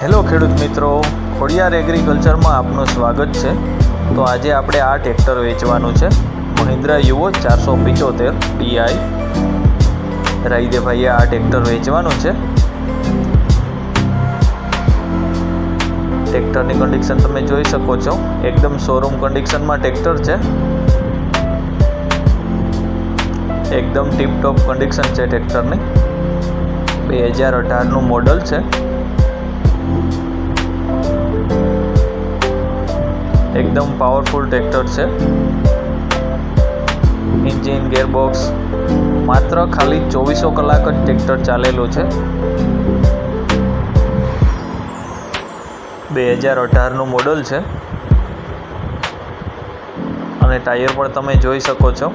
Hello ખેડૂત મિત્રો, ખોડિયાર એગ્રીકલ્ચરમાં આપનું સ્વાગત છે. તો આજે આપણે આ ટ્રેક્ટર વેચવાનું છે. મહિન્દ્રા યુવો ચારસો પિચોતેર ટીઆઈ રાઈદેભાઈએ આ ટ્રેક્ટર વેચવાનું છે. ટ્રેક્ટરની કન્ડિશન તમે જોઈ શકો છો. એકદમ શોરૂમ કન્ડિશનમાં ટ્રેક્ટર છે. એકદમ ટીપટોપ કન્ડિશન છે ટ્રેક્ટરની બે હજાર અઢારનું મોડલ છે. એકદમ પાવરફુલ ટ્રેક્ટર છે. ઇન્જિન ગેરબોક્સ માત્ર ખાલી ચોવીસો કલાક જ ટ્રેક્ટર ચાલેલું છે. બે હજાર અઢારનું મોડલ છે. અને ટાયર પણ તમે જોઈ શકો છો.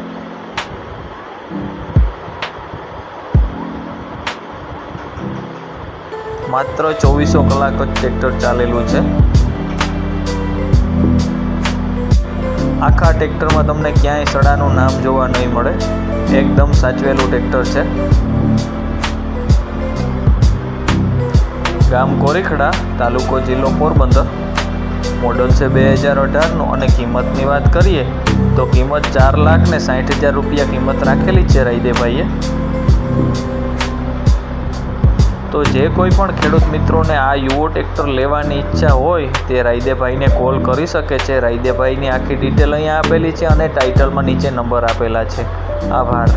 માત્ર ચોવીસો કલાક જ ટ્રેક્ટર ચાલેલું છે. આખા ટ્રેક્ટરમાં તમને ક્યાંય સડાનું નામ જોવા નહીં મળે. એકદમ સાચવેલું ટ્રેક્ટર છે. ગામ કોરીખડા તાલુકો જિલ્લો પોરબંદર. મોડલ છે બે હજાર અઢારનું અને કિંમતની વાત કરીએ તો કિંમત ચાર લાખ ને સાઠ હજાર રૂપિયા કિંમત રાખેલી છે રાઈદેભાઈએ તો જે કોઈ પણ ખેડૂત મિત્રોને આ યુવો ટ્રેક્ટર લેવાની ઈચ્છા હોય, તે રાયદેભાઈને કોલ કરી શકે છે. રાયદેભાઈની આખી ડિટેલ અહીંયા આપેલી છે અને ટાઇટલમાં નીચે નંબર આપેલા છે. આભાર.